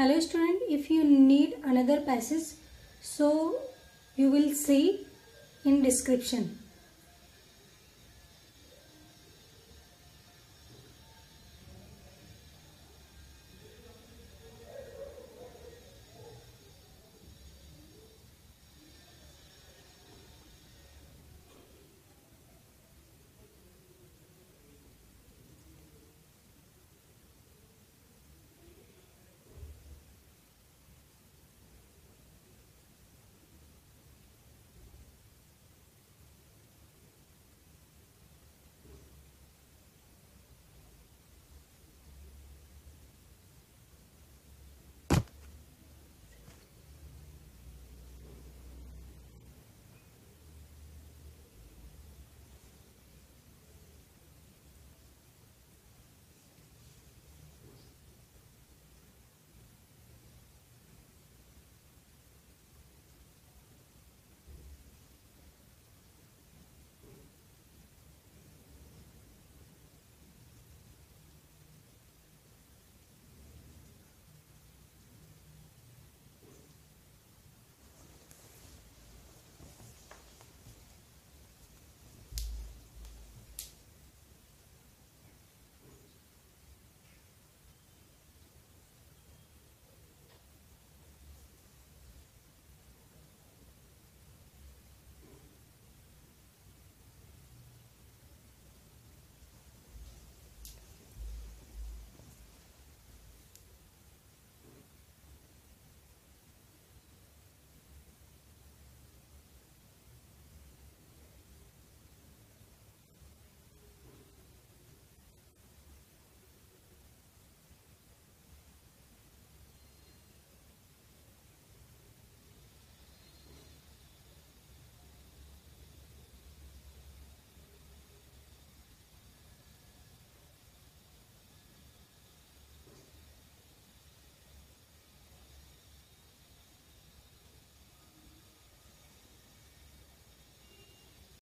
hello student. If you need another passage so you will see in description.